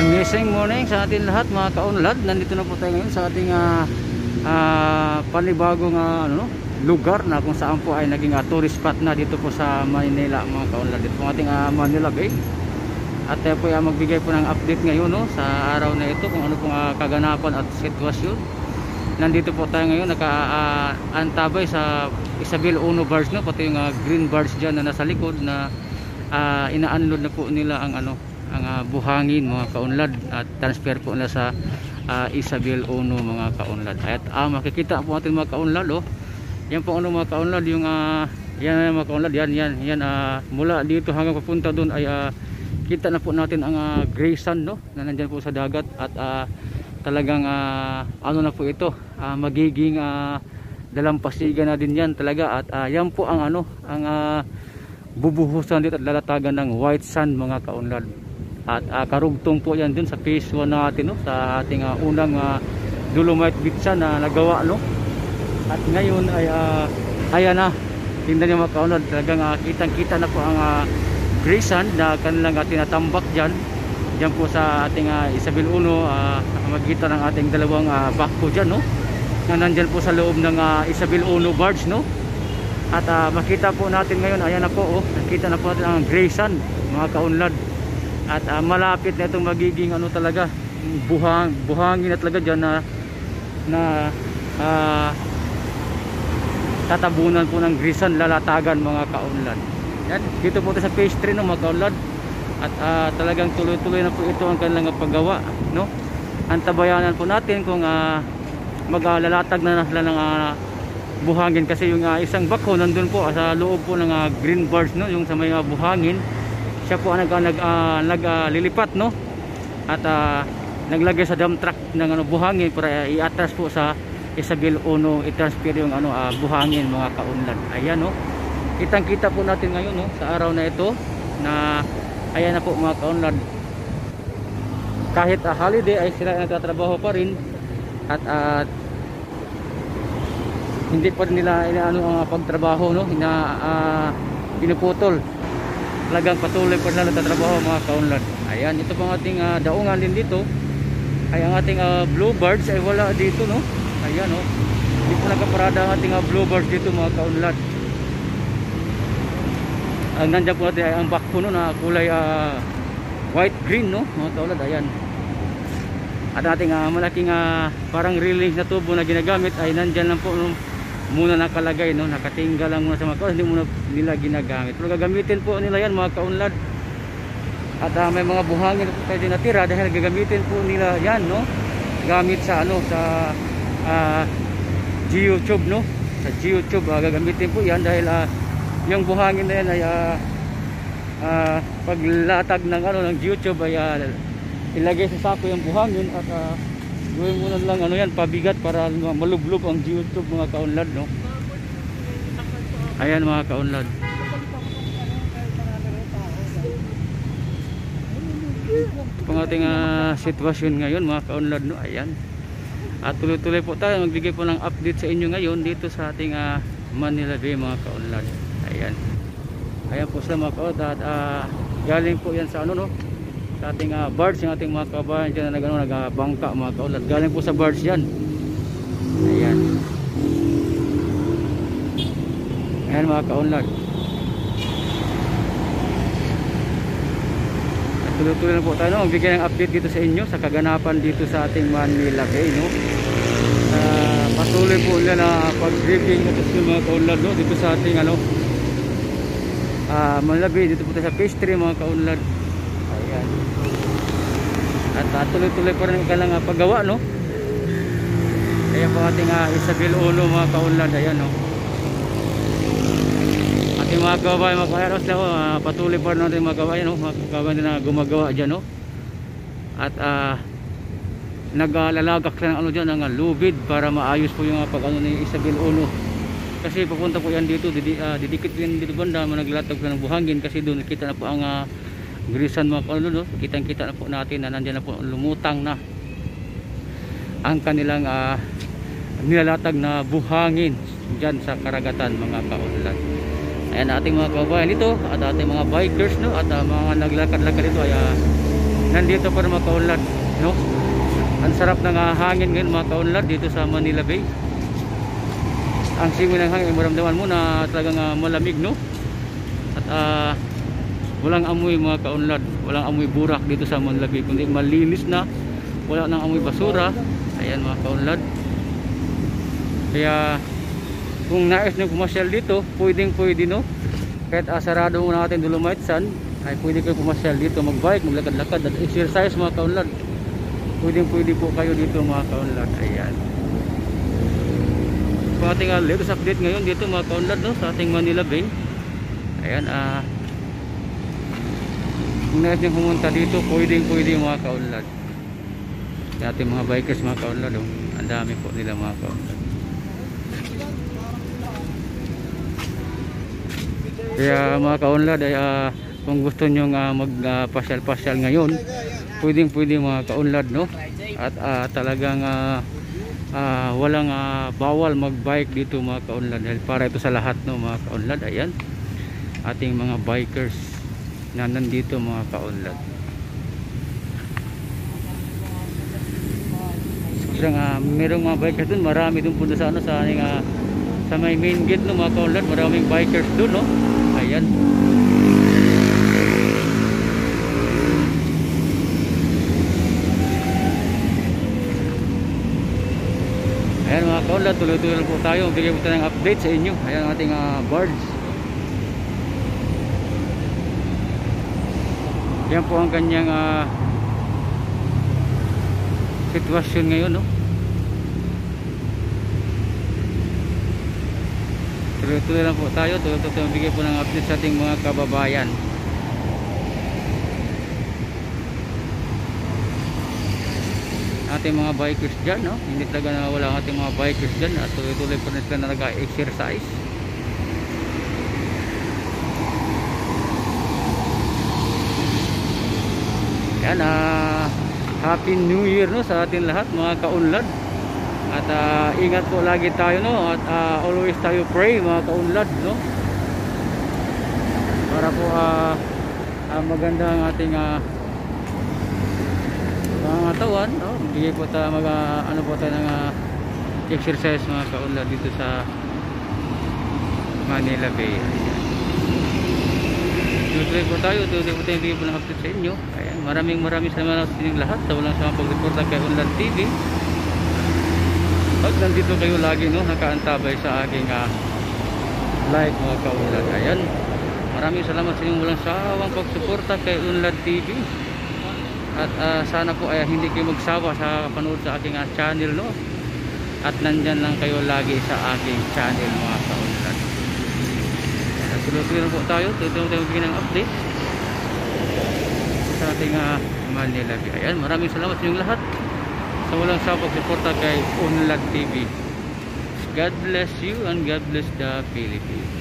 Amazing morning sa ating lahat mga kaunlad. Nandito na po tayo ngayon sa ating uh, uh, panibagong uh, ano, lugar na kung saan po ay naging uh, tourist spot na dito po sa Manila mga kaunlad. Dito po ating uh, Manila Bay. At tayo po ay magbigay po ng update ngayon no, sa araw na ito kung ano pong uh, kaganapan at sitwasyon. Nandito po tayo ngayon naka-antabay uh, sa Isabel Uno bars no, pati yung uh, green bars dyan na nasa likod na uh, ina-unload na po nila ang ano ang uh, buhangin mga kaunlad at transfer po nila sa uh, Isabel Uno mga kaunlad. At uh, makikita po natin mga kaunlad oh. yan po ano mga kaunlad yung uh, yan mga kaunlad yan yan, yan uh, mula dito hanggang papunta doon ay uh, kita na po natin ang uh, gray sand no na nandyan po sa dagat. At uh, talagang uh, ano na po ito uh, magiging uh, dalampasigan na din yan talaga. At uh, yan po ang ano ang uh, bubuhusan dito at lalatagan ng white sand mga kaunlad at uh, karugtong po yan dun sa phase 1 natin no? Sa ating uh, unang uh, dolomite beach na nagawa no? At ngayon ay uh, ayan na. Tingnan niyo mga kaunod talagang uh, kitang kita na po ang uh, gray sand na kanilang uh, tinatambak dyan. Dyan po sa ating uh, Isabel 1 uh, magitan ng ating dalawang uh, bako dyan no? Na nandyan po sa loob ng uh, Isabel 1 barge no? At uh, makita po natin ngayon ayan na po oh. Nakita na po natin ang gray sand mga kaunlad at uh, malapit na itong magiging ano talaga buhang buhangin na talaga dyan na na uh, tatabunan po ng grisan lalatagan mga kaunlad. Yan dito po tayo sa page 3 no mga kaunlad. At uh, talagang tuloy tuloy na po ito ang kanilang paggawa no? Antabayanan po natin kung uh, maglalatag na sila ng uh, buhangin. Kasi yung uh, isang bako nandun po uh, sa loob po ng uh, green bars no? Yung sa may uh, buhangin siya po ang nag, nag, uh, nag uh, lilipat no? At uh, naglagay sa dump truck ng ano buhangin para iatras po sa Isabel Uno i-transfer yung ano uh, buhangin mga kaunlad. Ayan no? Kitang kita po natin ngayon no? Sa araw na ito na ayan na po mga kaunlad. Kahit uh, holiday ay sila nagtatrabaho pa rin at uh, hindi pa rin nila inaano ang pagtrabaho no? Ina uh, pinuputol talagang patuloy pa na nagtatrabaho mga kaunlad. Ayan ito pang ating uh, daungan din dito. Ay ang ating uh, bluebirds ay wala dito no? Ayan no hindi po nagkaparada ang ating uh, bluebirds dito mga kaunlad. Ang nandiyan po natin ay ang back po no na kulay uh, white green no? Mga kaunlad ayan. At ating uh, malaking uh, parang railing na tubo na ginagamit ay nandyan lang po no, muna nakalagay no? Nakatingga lang muna sa mga kaunlad hindi muna nila ginagamit. Pero gagamitin po nila yan mga kaunlad. At uh, may mga buhangin po tayo natira dahil gagamitin po nila yan no? Gamit sa ano sa uh, geotube no? Sa geotube uh, gagamitin po yan dahil uh, yung buhangin na yan ay uh, uh, paglatag ng ano ng geotube ay uh, ilagay sa sako yung buhangin at uh, gawin mo na lang ano yan pabigat para malublob ang geotube mga kaunlad no? Ayan mga kaunlad. Ito pang ating uh, sitwasyon ngayon mga kaunlad no? Ayan. At tuloy-tuloy po tayo magbigay po ng update sa inyo ngayon dito sa ating uh, Manila Bay mga kaunlad. Ayan. Ayan po sila mga kaunlad. At uh, galing po yan sa ano no sa ating uh, birds yung ating mga kabayan dyan na nag, ano, nagbangka mga kaunlad galing po sa birds yan ayan. Ayan mga kaunlad at tuloy-tuloy na po tayo magbigay ng update dito sa inyo sa kaganapan dito sa ating Manila Bay no? Uh, patuloy po nila na pag-gripping ito sa mga kaunlad no? dito sa ating ano uh, Manila Bay. Dito po tayo sa 3 mga kaunlad at uh, tuloy-tuloy pa rin ang kailang uh, paggawa no? Ayan po ating uh, Isabel Uno mga kaunlad ayan no? Ating mga kababayan mga kababayan sila uh, patuloy pa rin natin mga kababayan no? Mga kababayan na gumagawa dyan no? At uh, naglalagak sila ng ano dyan ng lubid para maayos po yung uh, pag ano ni Isabel Uno kasi papunta po yan dito didi, uh, didikit yan dito banda naglatag ng buhangin kasi doon kita na po ang uh, grisan mga kaulo no? kitang kita na po natin na nandiyan na po lumutang na ang kanilang uh, nilalatag na buhangin dyan sa karagatan mga kaulan ayan ating mga kabayan dito at ating mga bikers no? at uh, mga naglakad-lakad dito ay uh, nandito pa mga kaunlad no? ang sarap ng ah, hangin ngayon mga kaunlad dito sa Manila Bay ang simoy ng hangin maramdaman mo na talagang ah, malamig no at ah, walang amoy mga kaunlad. Walang amoy burak dito sa Manila Bay kundi malinis na. Wala nang amoy basura. Ayan mga kaunlad. Kaya kung nais nyo pumasyal dito pwedeng pwede no? Kahit uh, sarado muna natin Dolomite Sun ay pwede kayo pumasyal dito magbike maglakad-lakad. At exercise mga kaunlad. Pwedeng pwede po kayo dito mga kaunlad. Ayan. So ating uh, latest update ngayon dito mga kaunlad no, sa ating Manila Bay. Ayan ah uh, kung nais nyo pumunta dito pwedeng pwede mga kaunlad. Ating mga bikers mga kaunlad oh. ang dami po nila mga kaunlad. Kaya mga kaunlad ay uh, kung gusto nyo uh, magpasyal-pasyal uh, ngayon pwedeng pwede mga kaunlad no? At uh, talagang uh, uh, walang uh, bawal magbike dito mga kaunlad. Dahil para ito sa lahat no mga kaunlad ayan. Ating mga bikers na nandito mga kaunlad. So, uh, merong mga bikers dun marami dun punta sa ano sa uh, sa may main gate no mga kaunlad. Maraming bikers dun no? Ayan. Ayan mga kaulad tuloy-tuloy po tayo. Bigyan po tayo ng update sa inyo. Ayan ang ating uh, birds yan po ang kanyang uh, sitwasyon ngayon no? Tuloy-tuloy lang po tayo. Tuloy-tuloy bigay po ng update sa ating mga kababayan. Ating mga bikers dyan no? hindi talaga na wala ang ating mga bikers dyan. At tuloy-tuloy po na na nag-exercise yan ah happy new year no sa ating lahat mga kaunlad. At uh, ingat po lagi tayo no at uh, always tayo pray mga kaunlad no. Para po uh, uh, maganda ang ating uh, mga katawan no. Bigay po tayo mag uh, ano po tayo ng uh, exercise mga kaunlad dito sa Manila Bay tuloy po tayo tuloy po tayo bigay po ng update sa inyo. Ayan, maraming maraming salamat sa inyong lahat sa walang sama pag-reporta kay Unlad TV at nandito kayo lagi no nakaantabay sa aking uh, live mga kaunlad ayan maraming salamat sa inyong walang sawang pagsuporta kay Unlad TV at uh, sana po ay hindi kayo magsawa sa panood sa aking uh, channel no. At nandyan lang kayo lagi sa aking channel mga kaunlad tuloy-tuloy na po tayo tuloy-tuloy ng update sa ating uh, Manila ayan maraming salamat sa inyong lahat sa walang sawang suporta kay Unlad TV. God bless you and God bless the Philippines.